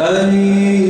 Amin.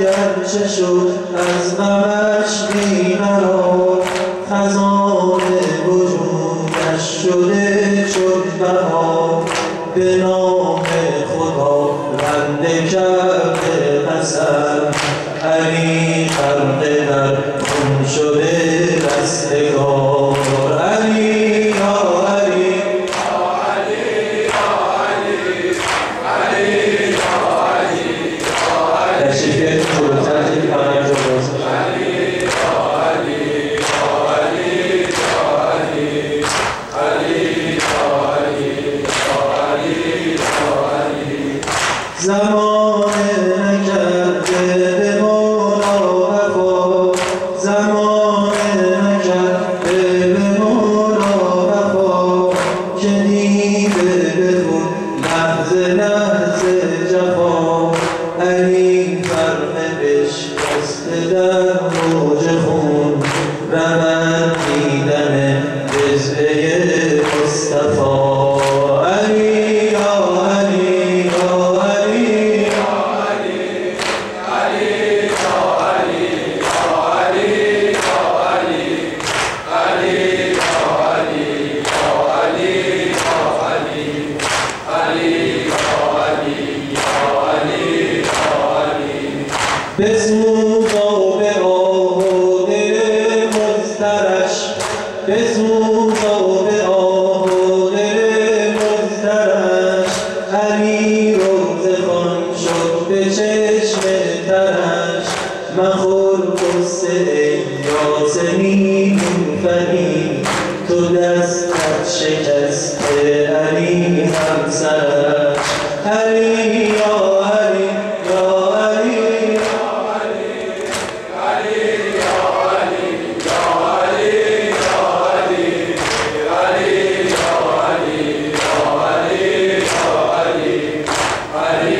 گرچه شد از غمش بیقرار. خزان وجودش شده چون بهار. به نام خدا بنده کرده حسن علی خلقه در خون شده رستگار So. مخور قصه ای یاسمین فنی تو دستت شکسته علی همسرت علی یا علی یا علی. علی.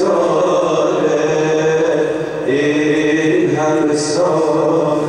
الصالح إنها الصالح